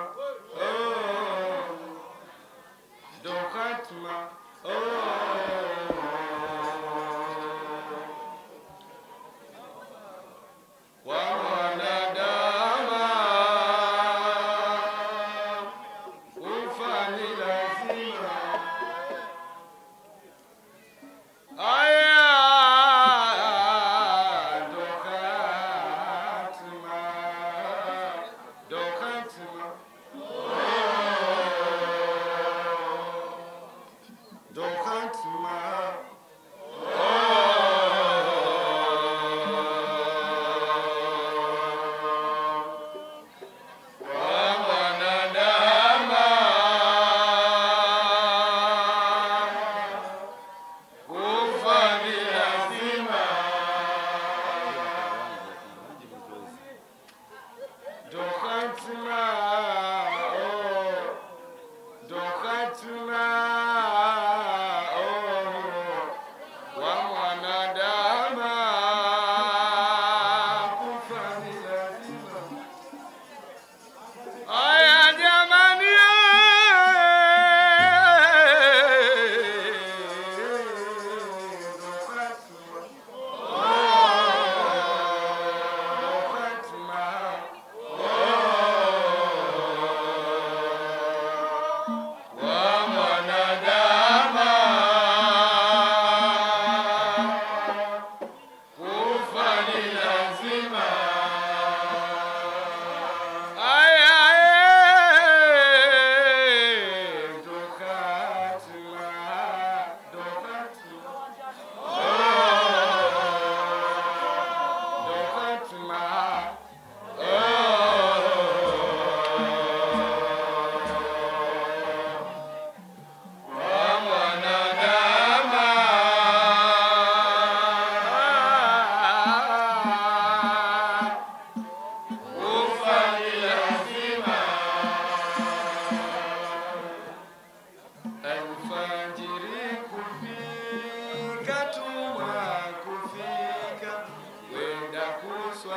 Oh, oh, oh. Don't hurt. Hein, oh.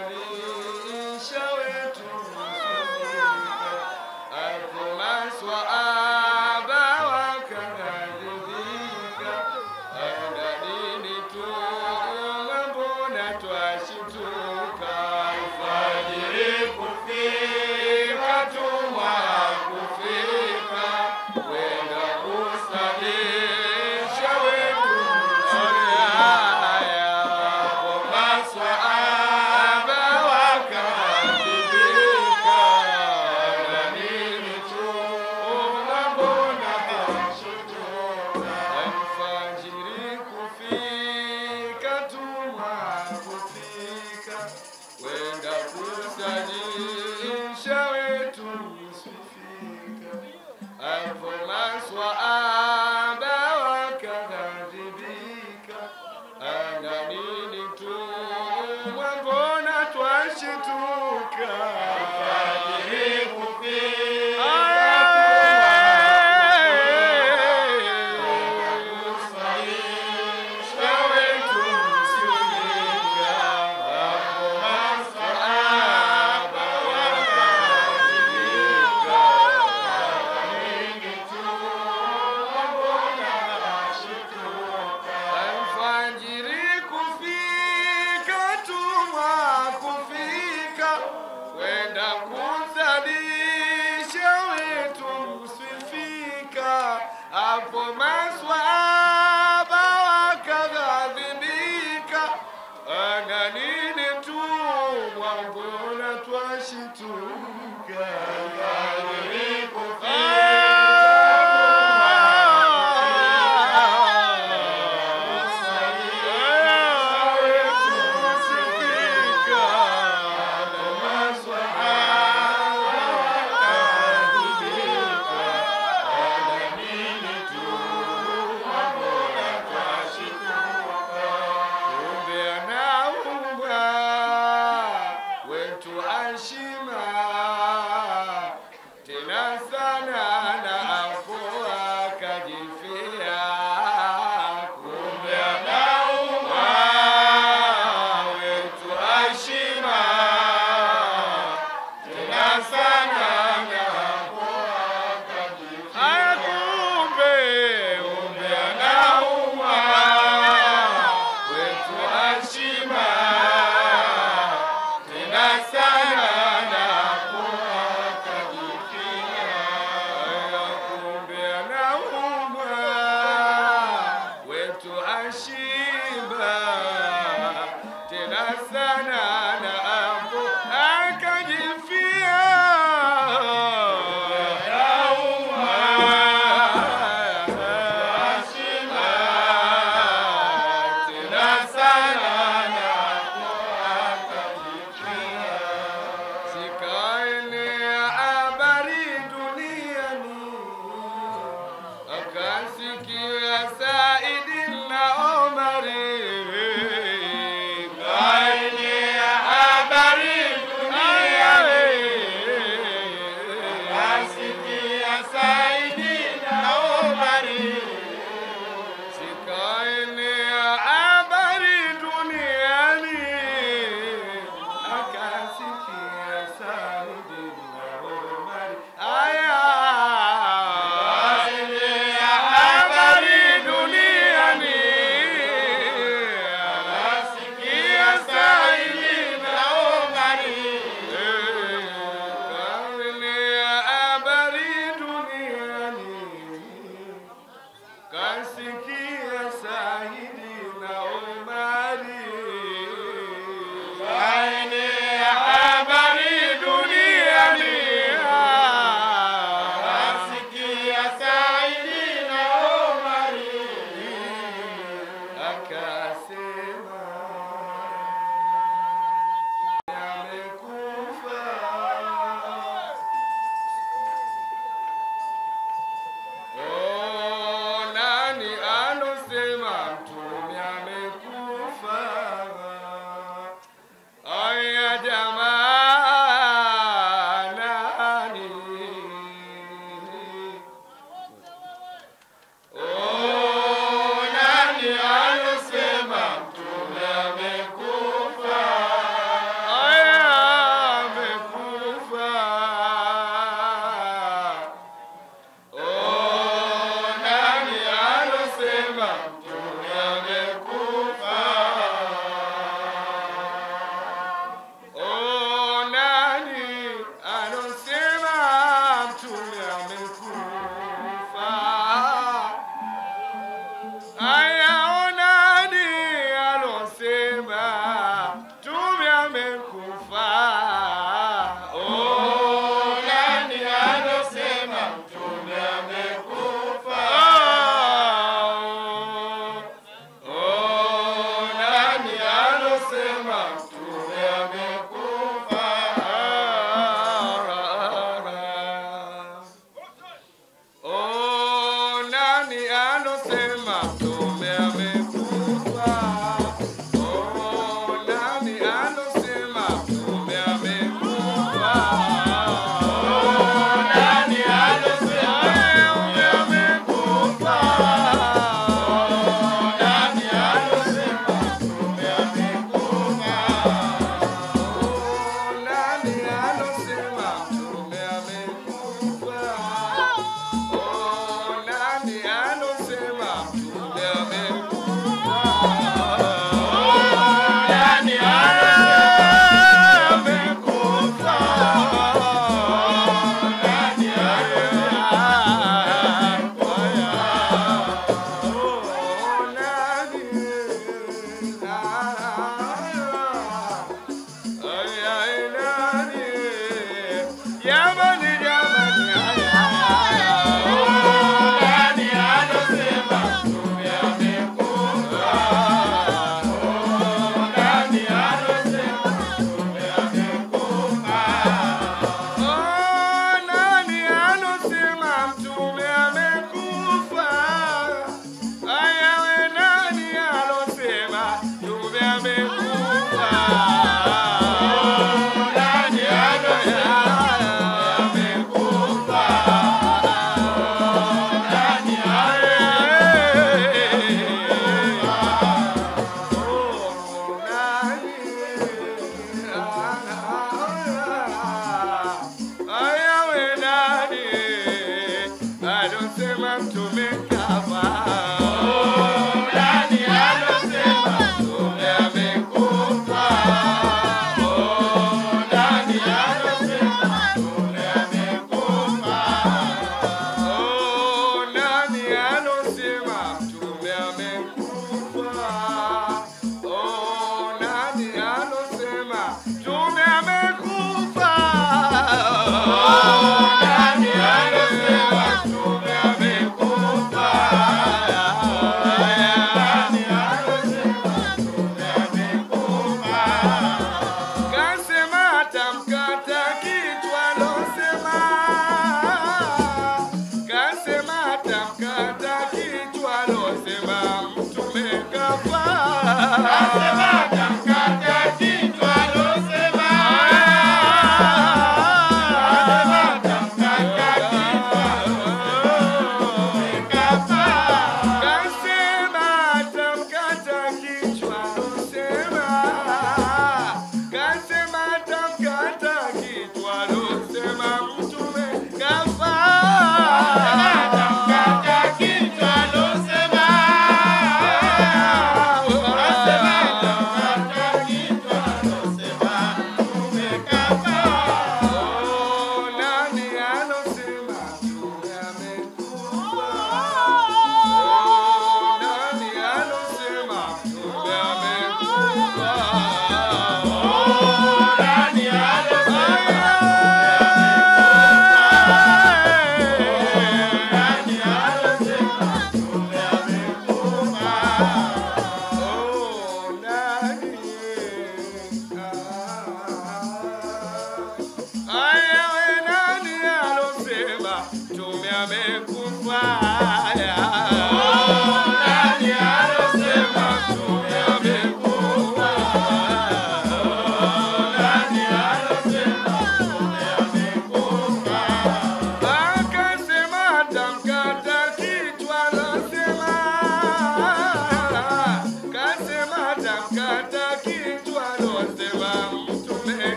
Hallelujah.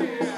Yeah.